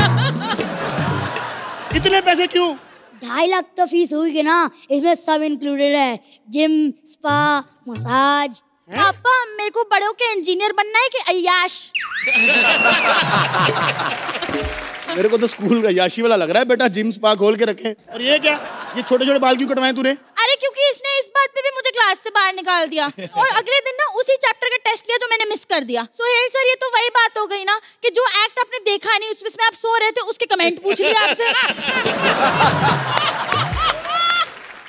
इतने पैसे क्यों? ढाई लाख तो फ़ीस हुई ना इसमें सब इंक्लूडेड है। जिम स्पा मसाज पापा मेरे को बड़ों के इंजीनियर बनना है कि अय्याश? मेरे को तो स्कूल का याशी वाला लग रहा है बेटा जिम स्पा खोल के रखे। और ये क्या? ये छोटे छोटे बाल क्यों कटवाए तूने? अरे क्योंकि इसने इस बात पे भी मुझे क्लास से बाहर निकाल दिया। और अगले दिन ना उसी चैप्टर का टेस्ट लिया जो मैंने मिस कर दिया। सोहेल सर ये तो वही बात हो गई ना कि जो एक्ट आपने देखा नहीं उसमें आप सो रहे थे उसके कमेंट पूछ लिए आपसे।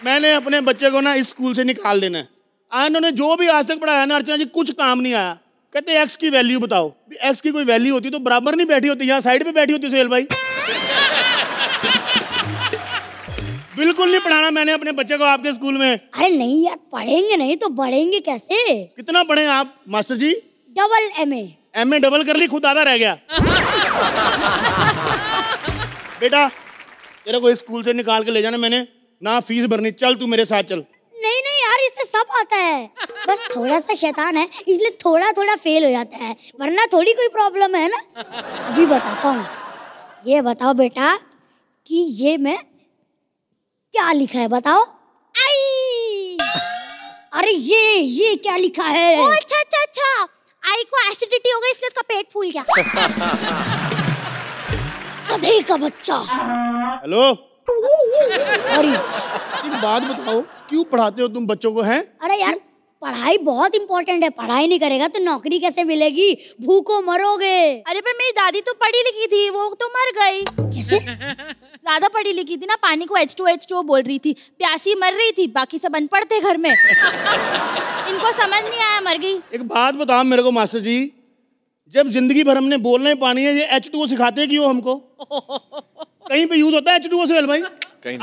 मैंने अपने बच्चे को ना इस स्कूल से निकाल देना है। आज इन्होंने जो भी आज तक पढ़ाया ना अर्चना जी कुछ काम नहीं आया। कहते एक्स की वैल्यू बताओ। एक्स की कोई वैल्यू होती तो बराबर नहीं बैठी होती यहाँ साइड पे बैठी होती सुहेल भाई। बिल्कुल नहीं पढ़ाना मैंने अपने बच्चे को आपके स्कूल में। अरे नहीं यार पढ़ेंगे नहीं तो बढ़ेंगे कैसे? कितना पढ़े आप master ji? Double M M A double कर ली खुद आधा रह गया। बेटा तेरे को इस स्कूल से निकाल के ले जाना मैंने। ना फ़ीस भरनी चल तू मेरे साथ चल। नहीं नहीं यार इससे सब आता है। बस थोड़ा सा शैतान है इसलिए थोड़ा थोड़ा फेल हो जाता है वरना थोड़ी कोई प्रॉब्लम है ना? अभी बताता हूँ। ये बताओ बेटा कि ये में क्या लिखा है बताओ। आई। अरे ये ये क्या लिखा है? ओ, अच्छा अच्छा अच्छा। आई को एसिडिटी हो गई इसलिए इसका पेट फूल गया। गधे का बच्चा। हेलो? सॉरी एक बात बताओ क्यों पढ़ाते हो तुम बच्चों को हैं? अरे यार पढ़ाई बहुत इंपॉर्टेंट है। पढ़ाई नहीं करेगा तो नौकरी कैसे मिलेगी? भूखो मरोगे। अरे पर मेरी दादी तो पढ़ी लिखी थी वो तो मर गई। कैसे? ज़्यादा पढ़ी लिखी थी ना पानी को एच टू एच टू बोल रही थी। प्यासी मर रही थी बाकी सब अनपढ़ थे घर में। इनको समझ नहीं आया मर गई। एक बात बताओ मेरे को मास्टर जी। जब ज़िंदगी भर हमने बोलना ही पानी है ये एच टू सिखाते क्यों हमको? कहीं पे यूज़ होता है एच टू सुहेल भाई?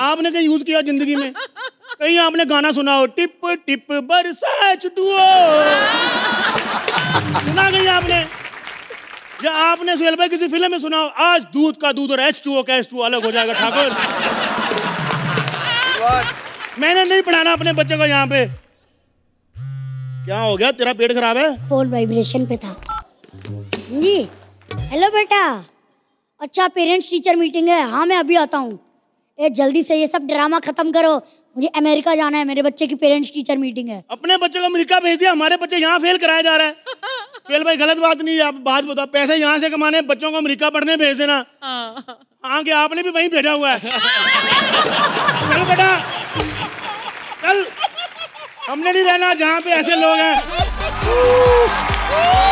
आपने कहीं यूज़ किया ज़िंदगी में? कहीं आपने गाना सुना हो? टिप टिप बरसा एच टू सुना कहीं आपने? या आपने सुहेल भाई किसी फ़िल्म में सुना हो? आज दूध का दूध और एच टू का एच टू अलग हो जाएगा ठाकुर। मैंने नहीं पढ़ाना अपने बच्चे को यहाँ पे। क्या हो गया? तेरा पेट खराब है? फ़ोन वाइब्रेशन पे था। जी। हेलो बेटा। अच्छा पेरेंट्स टीचर मीटिंग है हाँ मैं अभी आता हूँ। ए जल्दी से ये सब ड्रामा खत्म करो। मुझे अमेरिका जाना है मेरे बच्चे की पेरेंट्स टीचर मीटिंग है। अपने बच्चे को अमेरिका भेज दिया हमारे बच्चे यहाँ फेल कराया जा रहा है। फेल भाई गलत बात नहीं है आप बात बताओ पैसे यहाँ से कमाने बच्चों को अमेरिका पढ़ने भेज देना। हाँ। कि आपने भी वहीं भेजा हुआ है। चल बेटा कल हमने नहीं रहना जहाँ पे ऐसे लोग हैं।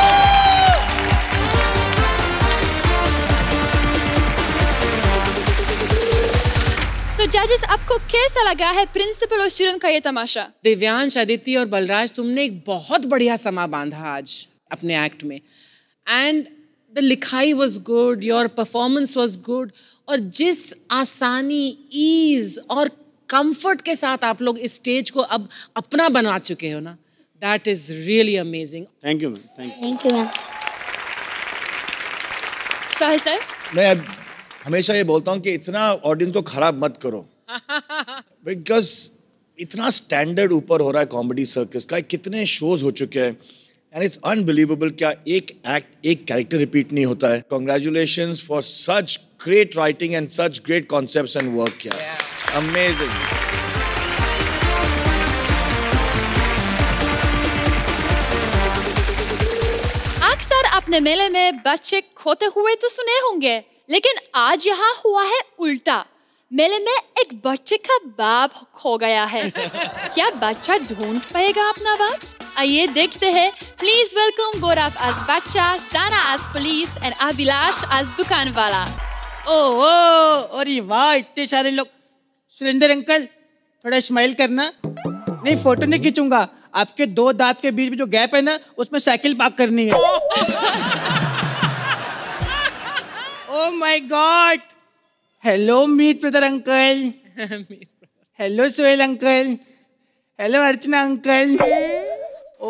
तो जजेस आपको कैसा लगा? है प्रिंसिपल और स्टूडेंट का ये तमाशा। दिव्यांश अदिति और बलराज तुमने एक बहुत बढ़िया समा बांधा आज अपने एक्ट में। एंड द लिखाई was good your performance was good और जिस आसानी ईज और कंफर्ट के साथ आप लोग इस स्टेज को अब अपना बना चुके हो ना that is really amazing thank you ma'am thank you ma'am sir मैं हमेशा ये बोलता हूँ कि इतना ऑडियंस को खराब मत करो। बिकॉज़ इतना स्टैंडर्ड ऊपर हो रहा है कॉमेडी सर्कस का कितने शोज़ हो चुके हैं। एंड इट्स अनबिलीवेबल क्या एक एक्ट एक कैरेक्टर रिपीट नहीं होता है। Congratulation for such great writing and such great concept and work क्या अमेजिंग अक्सर अपने मेले में बच्चे खोते हुए तो सुने होंगे। लेकिन आज यहाँ हुआ है उल्टा। मेले में एक बच्चे का बाप खो गया है। क्या बच्चा ढूंढ पाएगा अपना बाप? आइए देखते हैं। प्लीज़ वेलकम गौरव आज बच्चा साना आज पुलिस एंड अभिलाष आज दुकान वाला ओ ओ अरे वाह इतने सारे लोग। सुरेंद्र अंकल थोड़ा स्माइल करना। नहीं फ़ोटो नहीं खींचूँगा। आपके दो दांत के बीच में जो गैप है ना उसमें साइकिल पार्क करनी है। ओ my god hello Meet brother uncle hello Sohail uncle hello Archana uncle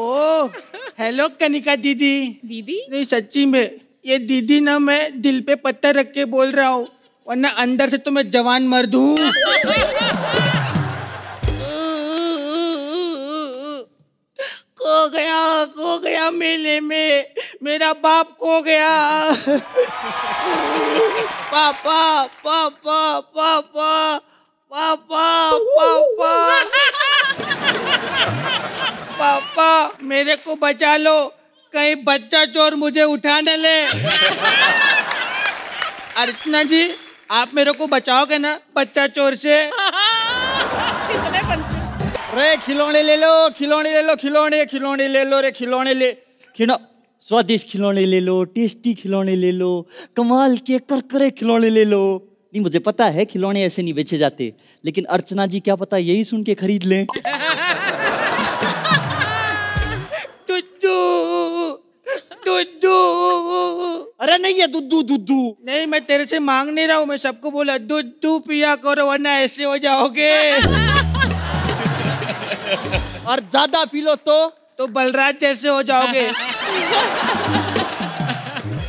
oh hello Kanika दीदी दीदी नहीं सच्ची में ये दीदी ना मैं दिल पे पत्थर रख के बोल रहा हूँ वरना अंदर से तो मैं जवान मर्द हूँ खो गया खो गया मेले में। मेरा बाप खो गया। पापा पापा पापा पापा पापा। पापा, मेरे को बचा लो। कहीं बच्चा चोर मुझे उठा न ले। अर्चना जी, आप मेरे को बचाओगे ना बच्चा चोर से? रे खिलौने ले लो खिलौने ले लो खिलौने खिलौने ले लो रे खिलौने ले। खिलौ स्वादिष्ट खिलौने ले लो टेस्टी खिलौने ले लो कमाल के करकरे खिलौने ले लो। नहीं मुझे पता है खिलौने ऐसे नहीं बेचे जाते लेकिन अर्चना जी क्या पता यही सुन के खरीद लें। अरे नहीं है दुद्धू दुद्धू नहीं मैं तेरे से मांग नहीं रहा हूँ मैं सबको बोला दुद्धू पिया करो वरना ऐसे हो जाओगे। और ज़्यादा पी लो तो? तो बलराज जैसे हो जाओगे।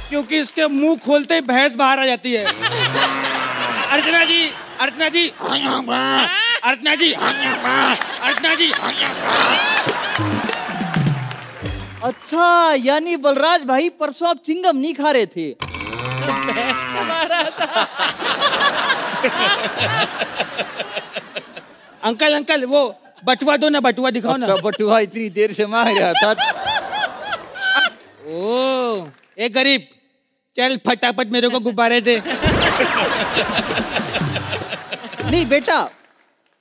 क्योंकि इसके मुँह खोलते ही भैंस बाहर आ जाती है। अर्चना जी अर्चना जी। अर्चना जी। अर्चना जी। अच्छा यानी बलराज भाई परसों आप चिंगम नहीं खा रहे थे। अंकल अंकल वो बटुआ दो ना बटुआ दिखाओ ना। अच्छा बटुआ इतनी देर से मांग रहा था। ओ ए गरीब चल फटाफट मेरे को गुब्बारे दे। नहीं बेटा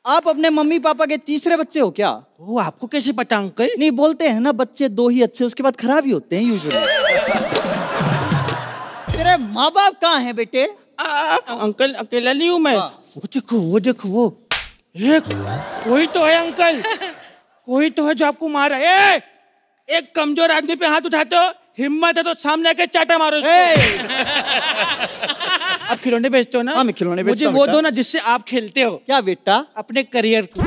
आप अपने मम्मी पापा के तीसरे बच्चे हो क्या? वो आपको कैसे पता अंकल? नहीं बोलते हैं ना बच्चे दो ही अच्छे उसके बाद खराब ही होते हैं यूजुअली तेरे माँ बाप कहाँ हैं बेटे? आ, अंकल अकेला नहीं हूँ मैं। वो देखो वो देखो वो। एक कोई तो है अंकल। कोई तो है जो आपको मारा ए एक कमज़ोर आदमी पे हाथ उठाते हो हिम्मत है तो सामने आके चाटा मारो आप खिलौने बेचते हो ना? हाँ मैं खिलौने बेचता मुझे वो दो ना जिससे आप खेलते हो। क्या बेटा? अपने करियर को।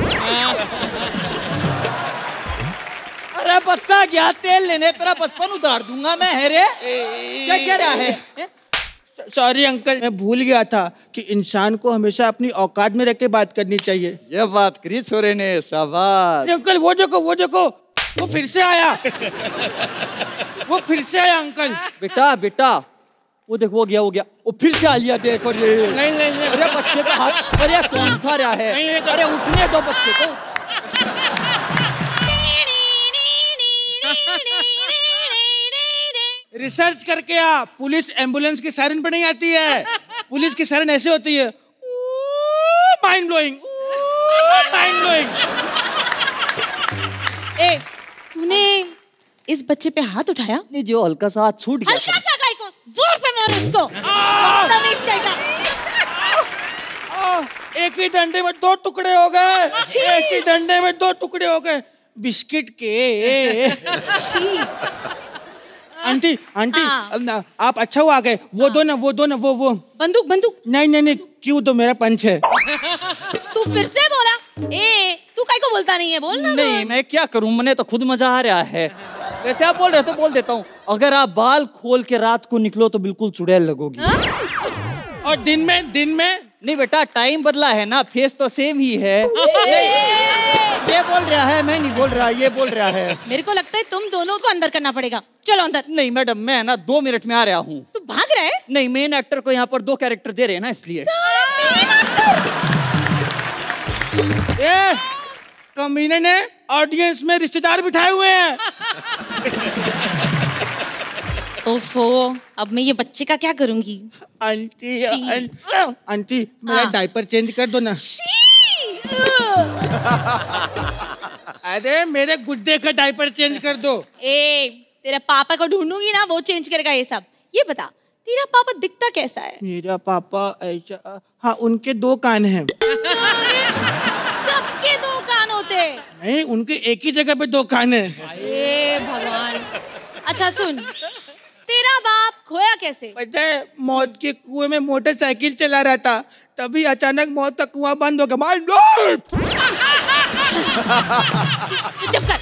अरे बच्चा गया तेल लेने? तेरा बचपन उतार दूँगा मैं है रे? क्या कह रहा है? सॉरी अंकल मैं भूल गया था कि इंसान को हमेशा अपनी औकात में रख के बात करनी चाहिए ये बात करी छोरे ने शाबाश अंकल वो देखो वो देखो वो फिर से आया वो फिर से आया अंकल बेटा बेटा वो देख वो गया वो गया वो फिर से आ लिया देख और ये नहीं नहीं नहीं अरे बच्चे का हाथ अरे कौन उठा रहा है नहीं, नहीं, अरे उठने दो बच्चे को रिसर्च करके आ पुलिस एंबुलेंस की सायरन पे नहीं आती है। पुलिस की सायरन ऐसे होती है। माइंड ब्लोइंग माइंड ब्लोइंग ए तूने इस बच्चे पे हाथ उठाया? नहीं जो हल्का सा हाथ छूट गया हल्का सा गाय को ज़ोर से मारो इसको बदतमीज कहेगा एक ही डंडे में दो टुकड़े हो गए। एक ही डंडे में दो टुकड़े हो गए। बिस्किट के। आंटी आंटी ना, आप अच्छा हुआ आ गए वो दो ना वो दो ना वो वो। बंदूक बंदूक। नहीं नहीं नहीं क्यों? तो मेरा पंच है। तू फिर से बोला। ए तू को बोलता नहीं है? बोल ना नहीं मैं क्या करूँ? मैंने तो खुद मज़ा आ रहा है। वैसे आप बोल रहे हो तो बोल देता हूँ। अगर आप बाल खोल के रात को निकलो तो बिल्कुल चुड़ैल लगोगी। और दिन में दिन में नहीं बेटा टाइम बदला है ना फेस तो सेम ही है। ये बोल रहा है मैं नहीं बोल रहा ये बोल रहा है। मेरे को लगता है तुम दोनों को अंदर करना पड़ेगा। चलो अंदर। नहीं मैडम मैं ना दो मिनट में आ रहा हूँ। तू भाग रहा है? नहीं मेन एक्टर को यहाँ पर दो कैरेक्टर दे रहे हैं ना इसलिए। ए कमीने ने ऑडियंस में रिश्तेदार बिठाए हुए हैं। ओफो अब मैं ये बच्चे का क्या करूँगी? आंटी आंटी मेरा हाँ। डायपर चेंज कर दो ना। अरे मेरे गुड्डे का डायपर चेंज कर दो। ए तेरे पापा को ढूंढूँगी ना वो चेंज करेगा ये सब। ये बता तेरा पापा दिखता कैसा है? मेरा पापा ऐसा हाँ उनके दो कान हैं। सबके दो कान होते हैं। नहीं उनके एक ही जगह पे दो कान हैं। भगवान। अच्छा सुन। तेरा बाप खोया कैसे? पता है मौत के कुएँ में मोटरसाइकिल चला रहा था तभी अचानक मौत का कुआँ बंद हो गया। माइंड चुप कर।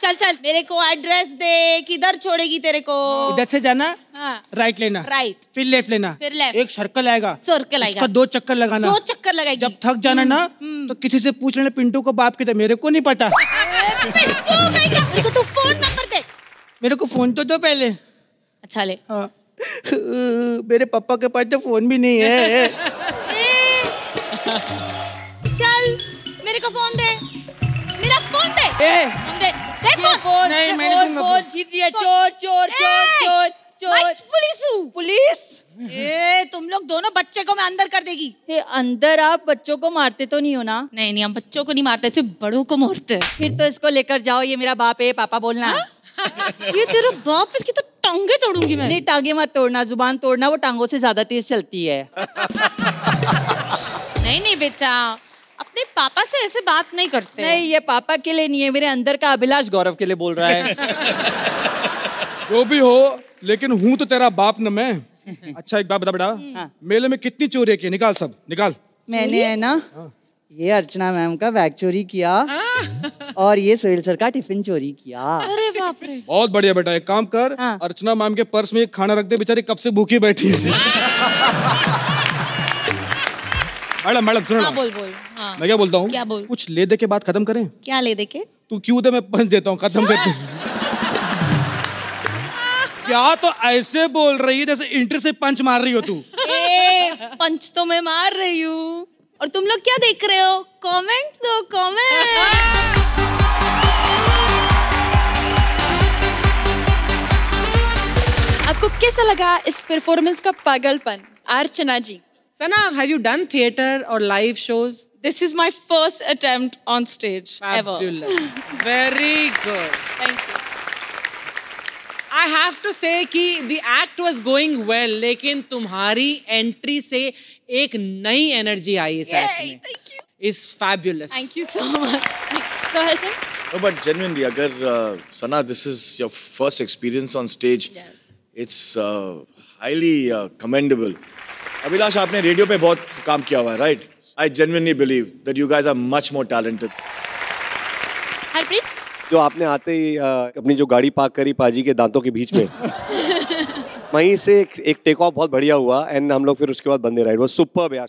चल चल मेरे को एड्रेस दे किधर छोड़ेगी तेरे को? इधर से जाना हाँ। राइट लेना राइट। फिर लेफ़्ट लेना। फिर लेफ़्ट। एक सर्कल आएगा। सर्कल आएगा। उसका दो चक्कर लगाना। दो चक्कर लगाएगी। जब थक जाना ना तो किसी से पूछ लेना पिंटू को बाप के मेरे को नहीं पता। मेरे को तू फ़ोन नंबर दे। मेरे को फ़ोन तो दो पहले। अच्छा ले। हाँ। मेरे पापा के पास तो फ़ोन भी नहीं है। चल मेरे को फ़ोन दे। मेरा फ़ोन दे। ए, फ़ोन दे। दे फ़ोन। फ़ोन नहीं मैंने दूँगा फ़ोन जीतिए चोर चोर चोर चोर चोर। पुलिस हूँ। पुलिस? ए तुम लोग दोनों बच्चे को मैं अंदर कर देगी। ए, अंदर आप बच्चों को मारते तो नहीं हो ना? नहीं नहीं हम बच्चों को नहीं मारते सिर्फ़ बड़ों को मारते हैं। फिर तो इसको लेकर जाओ ये मेरा बाप है पापा बोलना। ये तेरा बाप इसकी तो टांगे तोड़ूँगी मैं। नहीं टांगे मत तोड़ना ज़ुबान तोड़ना वो टांगों से ज़्यादा तेज चलती है। नहीं नहीं बेटा अपने पापा से ऐसे बात नहीं करते। नहीं ये पापा के लिए नहीं है मेरे अंदर का अभिलाष गौरव के लिए बोल रहा है। जो भी हो लेकिन हूँ तो तेरा बाप न मैं। अच्छा एक बात बता बेटा मेले में कितनी चोरी की? निकाल सब निकाल। मैंने है ना ये अर्चना मैम का बैग चोरी किया। और ये सोहेल सर का टिफ़िन चोरी किया। अरे बाप रे। बहुत बढ़िया बेटा एक काम कर अर्चना मैम के पर्स में एक खाना रख दे बेचारी कब से भूखी बैठी है। मैडम मैडम सुनो हाँ बोल बोल। हाँ। मैं क्या बोलता हूँ? क्या बोल? कुछ ले दे के बात खत्म करें? क्या ले दे के? तू क्यों दे मैं पंच देता हूँ खत्म करते क्या तो ऐसे बोल रही है जैसे इंटर से पंच मार रही हो तू? पंच तो मैं मार रही हूँ। और तुम लोग क्या देख रहे हो? कमेंट दो कमेंट आपको कैसा लगा इस परफॉर्मेंस का पागलपन? Archana ji. Sana have you done theatre और live shows this is my first attempt on stage ever very good thank you I have to say कि the act was going well, लेकिन तुम्हारी एंट्री से एक नई एनर्जी आई इस एक्ट में. Thank you. Is fabulous. Thank you so much. No, but genuinely, agar uh, Sana, this is your first experience on stage. Yes. It's uh, highly uh, commendable. Abhilash आपने रेडियो पे बहुत काम किया हुआ है right I genuinely believe that you guys are much more talented Harpreet जो आपने आते ही अपनी जो गाड़ी पार्क करी पाजी के दांतों के बीच में। वहीं से एक, एक टेक ऑफ़ बहुत बढ़िया हुआ एंड हम लोग फिर उसके बाद बंदे राइड वो सुपर यार